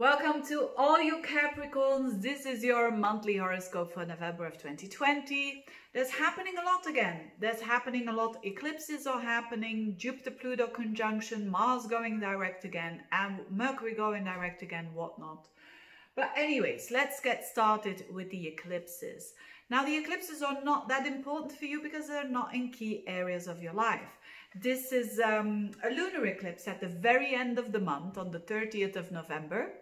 Welcome to all you Capricorns. This is your monthly horoscope for November of 2020. There's happening a lot again. There's happening a lot. Eclipses are happening, Jupiter-Pluto conjunction, Mars going direct again, and Mercury going direct again, whatnot. But anyways, let's get started with the eclipses. Now, the eclipses are not that important for you because they're not in key areas of your life. This is um, a lunar eclipse at the very end of the month on the 30th of November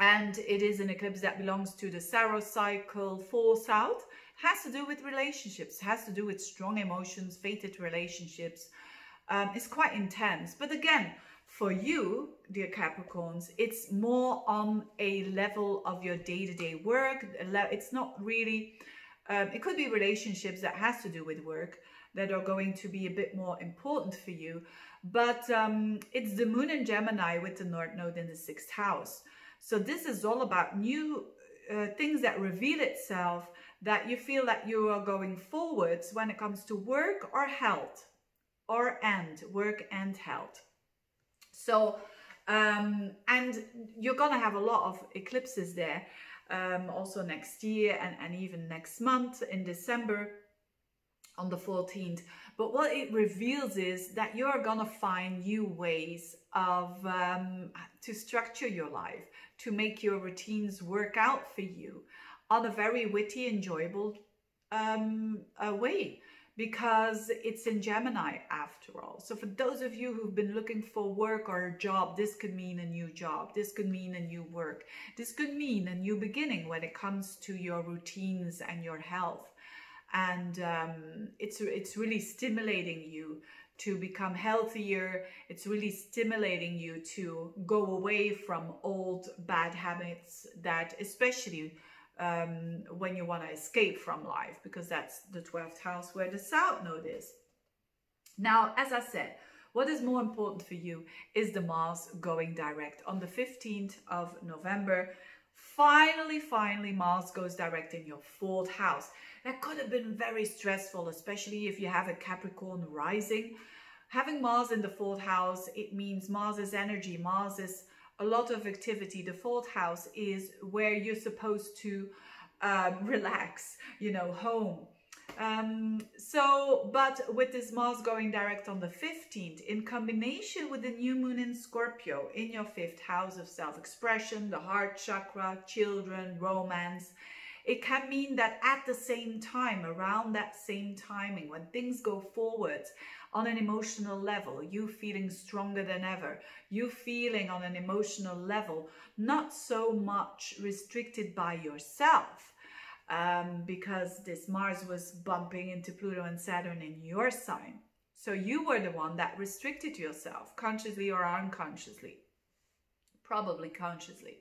and it is an eclipse that belongs to the Saros cycle 4 South. Has to do with relationships, has to do with strong emotions, fated relationships. Um, it's quite intense. But again, for you, dear Capricorns, it's more on a level of your day-to-day -day work. It's not really, um, it could be relationships that has to do with work that are going to be a bit more important for you. But um, it's the moon in Gemini with the North Node in the sixth house. So this is all about new uh, things that reveal itself that you feel that you are going forwards when it comes to work or health or and work and health. So, um, and you're going to have a lot of eclipses there um, also next year and, and even next month in December on the 14th. But what it reveals is that you're gonna find new ways of um, to structure your life, to make your routines work out for you on a very witty, enjoyable um, uh, way because it's in Gemini after all. So for those of you who've been looking for work or a job, this could mean a new job. This could mean a new work. This could mean a new beginning when it comes to your routines and your health and um, it's it's really stimulating you to become healthier. It's really stimulating you to go away from old bad habits that especially um, when you want to escape from life because that's the 12th house where the South Node is. Now, as I said, what is more important for you is the Mars going direct on the 15th of November. Finally, finally, Mars goes direct in your fourth house. That could have been very stressful, especially if you have a Capricorn rising. Having Mars in the fourth house, it means Mars is energy, Mars is a lot of activity. The fourth house is where you're supposed to um, relax, you know, home. Um, so, but with this Mars going direct on the 15th, in combination with the new moon in Scorpio in your fifth house of self-expression, the heart chakra, children, romance, it can mean that at the same time, around that same timing, when things go forward on an emotional level, you feeling stronger than ever, you feeling on an emotional level not so much restricted by yourself, um, because this Mars was bumping into Pluto and Saturn in your sign. So you were the one that restricted yourself, consciously or unconsciously, probably consciously.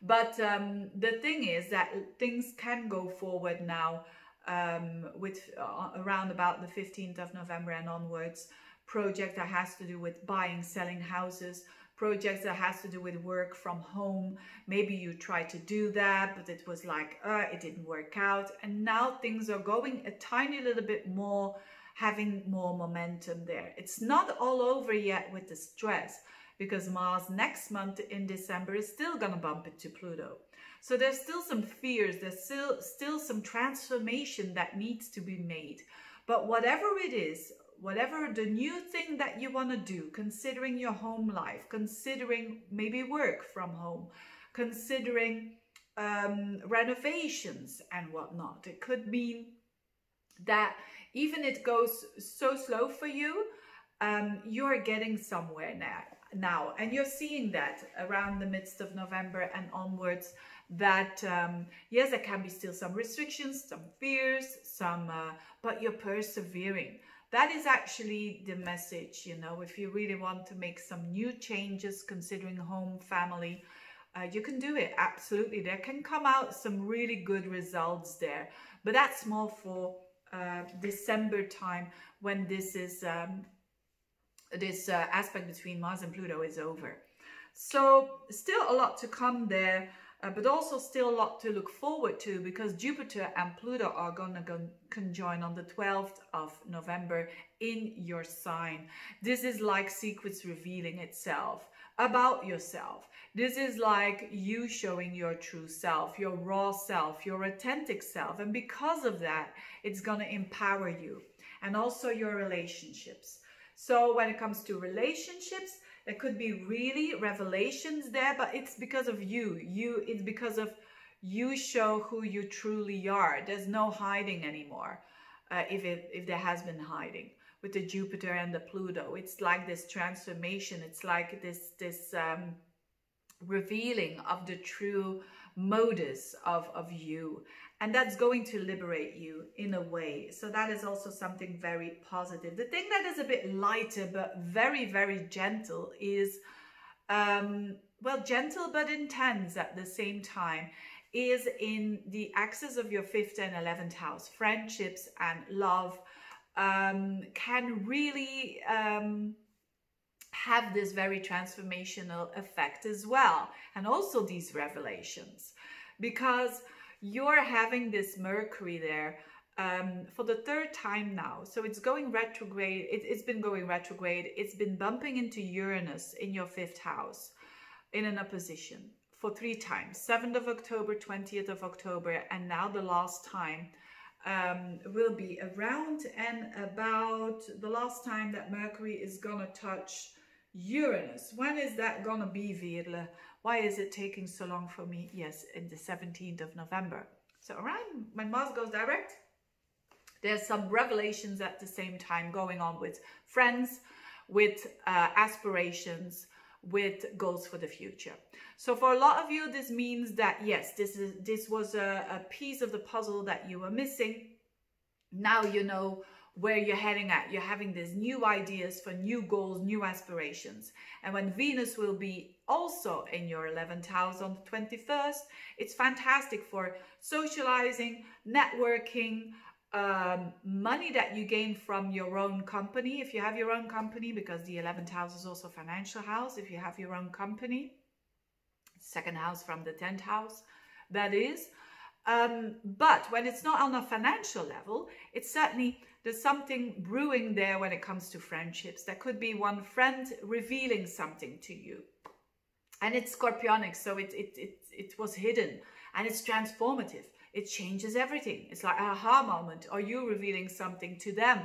But um, the thing is that things can go forward now um, with uh, around about the 15th of November and onwards. Project that has to do with buying, selling houses, projects that has to do with work from home. Maybe you tried to do that, but it was like, uh, it didn't work out. And now things are going a tiny little bit more, having more momentum there. It's not all over yet with the stress, because Mars next month in December is still going to bump into Pluto. So there's still some fears, there's still, still some transformation that needs to be made. But whatever it is, whatever the new thing that you want to do, considering your home life, considering maybe work from home, considering um, renovations and whatnot, it could mean that even it goes so slow for you, um, you're getting somewhere now now. And you're seeing that around the midst of November and onwards that um, yes there can be still some restrictions some fears some uh, but you're persevering that is actually the message you know if you really want to make some new changes considering home family uh, you can do it absolutely there can come out some really good results there but that's more for uh, December time when this is um, this uh, aspect between Mars and Pluto is over. So still a lot to come there, uh, but also still a lot to look forward to because Jupiter and Pluto are going to conjoin on the 12th of November in your sign. This is like secrets revealing itself. about yourself. This is like you showing your true self, your raw self, your authentic self. And because of that, it's going to empower you and also your relationships. So when it comes to relationships, there could be really revelations there, but it's because of you. You, it's because of you show who you truly are. There's no hiding anymore. Uh, if it, if there has been hiding with the Jupiter and the Pluto. It's like this transformation. It's like this, this um, revealing of the true modus of, of you. And that's going to liberate you in a way. So that is also something very positive. The thing that is a bit lighter, but very, very gentle is, um, well, gentle but intense at the same time is in the axis of your fifth and 11th house, friendships and love, um, can really um, have this very transformational effect as well. And also these revelations, because you're having this Mercury there um, for the third time now. So it's going retrograde. It, has been going retrograde. It's been bumping into Uranus in your fifth house in an opposition for three times 7th of October, 20th of October, and now the last time um, will be around and about the last time that Mercury is gonna touch Uranus. When is that gonna be, Veerle? Why is it taking so long for me? Yes, in the 17th of November. So around when Mars goes direct, there's some revelations at the same time going on with friends, with uh, aspirations, with goals for the future. So for a lot of you, this means that yes, this is this was a, a piece of the puzzle that you were missing. Now you know where you're heading at. You're having these new ideas for new goals, new aspirations. And when Venus will be also in your 11th house on the 21st, it's fantastic for socializing, networking, um, money that you gain from your own company, if you have your own company, because the 11th house is also financial house, if you have your own company, second house from the 10th house, that is. Um, but when it's not on a financial level, it's certainly, there's something brewing there when it comes to friendships. There could be one friend revealing something to you. And it's scorpionic, so it, it, it, it was hidden and it's transformative it changes everything. It's like aha moment. Are you revealing something to them?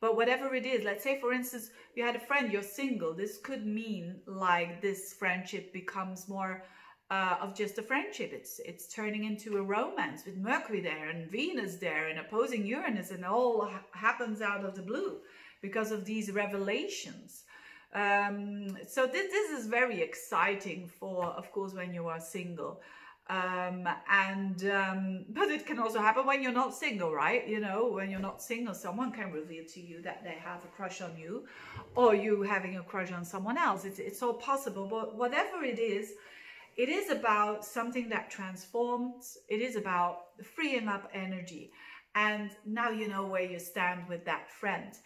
But whatever it is, let's say for instance, you had a friend, you're single. This could mean like this friendship becomes more uh, of just a friendship. It's it's turning into a romance with Mercury there and Venus there and opposing Uranus and all ha happens out of the blue because of these revelations. Um, so this, this is very exciting for, of course, when you are single um, and um, but it can also happen when you're not single right you know when you're not single someone can reveal to you that they have a crush on you or you having a crush on someone else it's, it's all possible but whatever it is it is about something that transforms it is about freeing up energy and now you know where you stand with that friend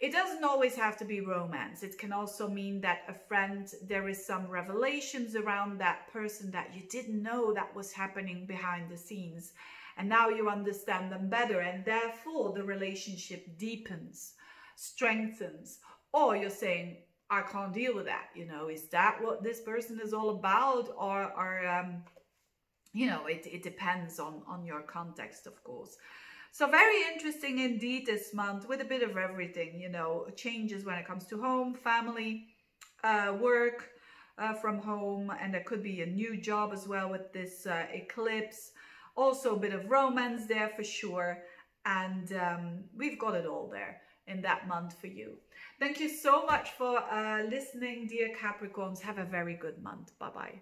it doesn't always have to be romance. It can also mean that a friend, there is some revelations around that person that you didn't know that was happening behind the scenes. And now you understand them better and therefore the relationship deepens, strengthens. Or you're saying, I can't deal with that. You know, is that what this person is all about? Or, or um, you know, it, it depends on, on your context, of course. So very interesting indeed this month with a bit of everything, you know, changes when it comes to home, family, uh, work uh, from home, and there could be a new job as well with this uh, eclipse. Also a bit of romance there for sure. And um, we've got it all there in that month for you. Thank you so much for uh, listening, dear Capricorns. Have a very good month. Bye-bye.